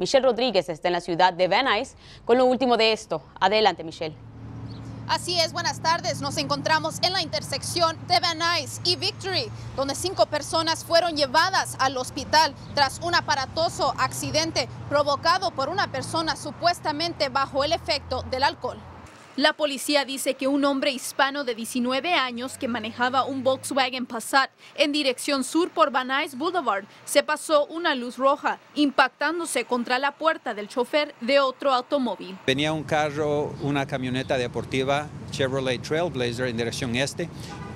Michelle Rodríguez está en la ciudad de Van Nuys con lo último de esto. Adelante, Michelle. Así es, buenas tardes. Nos encontramos en la intersección de Van Nuys y Victory, donde cinco personas fueron llevadas al hospital tras un aparatoso accidente provocado por una persona supuestamente bajo el efecto del alcohol. La policía dice que un hombre hispano de 19 años que manejaba un Volkswagen Passat en dirección sur por Van Nuys Boulevard se pasó una luz roja, impactándose contra la puerta del chofer de otro automóvil. Venía un carro, una camioneta deportiva Chevrolet Trailblazer en dirección este.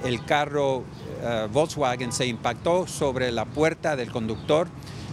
El carro uh, Volkswagen se impactó sobre la puerta del conductor,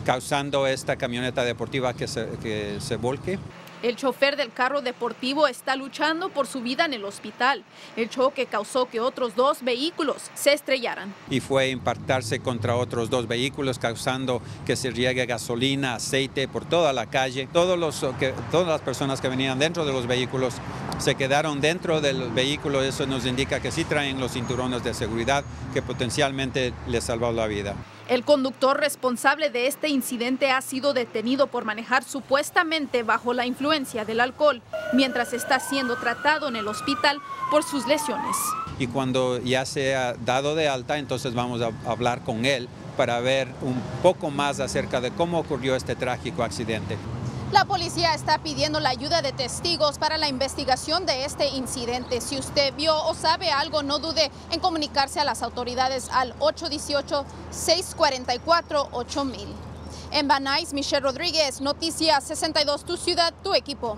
causando esta camioneta deportiva que se, que se volque. El chofer del carro deportivo está luchando por su vida en el hospital. El choque causó que otros dos vehículos se estrellaran. Y fue impactarse contra otros dos vehículos, causando que se riegue gasolina, aceite por toda la calle. Que, todas las personas que venían dentro de los vehículos se quedaron dentro del vehículo. Eso nos indica que sí traen los cinturones de seguridad que potencialmente les salvó la vida. El conductor responsable de este incidente ha sido detenido por manejar supuestamente bajo la influencia del alcohol, mientras está siendo tratado en el hospital por sus lesiones. Y cuando ya sea dado de alta, entonces vamos a hablar con él para ver un poco más acerca de cómo ocurrió este trágico accidente. La policía está pidiendo la ayuda de testigos para la investigación de este incidente. Si usted vio o sabe algo, no dude en comunicarse a las autoridades al 818-644-8000. En Nuys, Michelle Rodríguez, Noticias 62, tu ciudad, tu equipo.